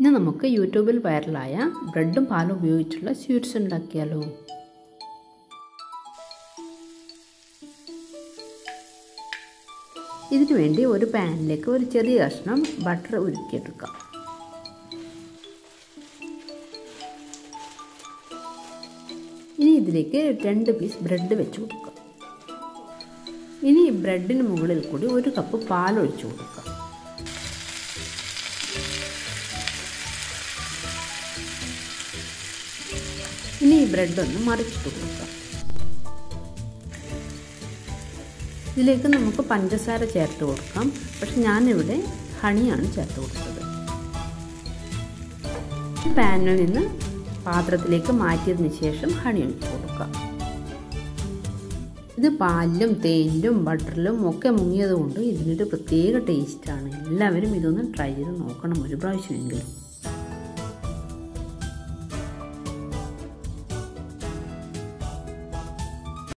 ഇനി നമുക്ക് യൂട്യൂബിൽ വൈറലായ ബ്രെഡും പാലും ഉപയോഗിച്ചുള്ള സ്വീറ്റ്സ് ഉണ്ടാക്കിയാലോ? ഇതിനു വേണ്ടി ഒരു പാനിലേക്ക് ഒരു ചെറിയ കഷ്ണം ബട്ടർ ഉരുക്കിയെടുക്കാം. ഇനി ഇതിലേക്ക് രണ്ട് പീസ് ബ്രെഡ് വെച്ച് കൊടുക്കാം. ഇനി ബ്രെഡിന് മുകളിൽ കൂടി ഒരു കപ്പ് പാൽ ഒഴിച്ചു കൊടുക്കാം. ഇനി ഈ ബ്രെഡ് ഒന്ന് മറിച്ചിട്ട് കൊടുക്കാം. ഇതിലേക്ക് നമുക്ക് പഞ്ചസാര ചേർത്ത് കൊടുക്കാം. പക്ഷെ ഞാനിവിടെ ഹണിയാണ് ചേർത്ത് കൊടുത്തത്. പാനിൽ നിന്ന് പാത്രത്തിലേക്ക് മാറ്റിയതിന് ശേഷം ഹണി ഒഴിച്ച് കൊടുക്കാം. ഇത് പാലിലും തേനിലും ബട്ടറിലും ഒക്കെ മുങ്ങിയത് കൊണ്ട് ഇതിനൊരു പ്രത്യേക ടേസ്റ്റാണ്. എല്ലാവരും ഇതൊന്ന് ട്രൈ ചെയ്ത് നോക്കണം ഒരു പ്രാവശ്യമെങ്കിലും.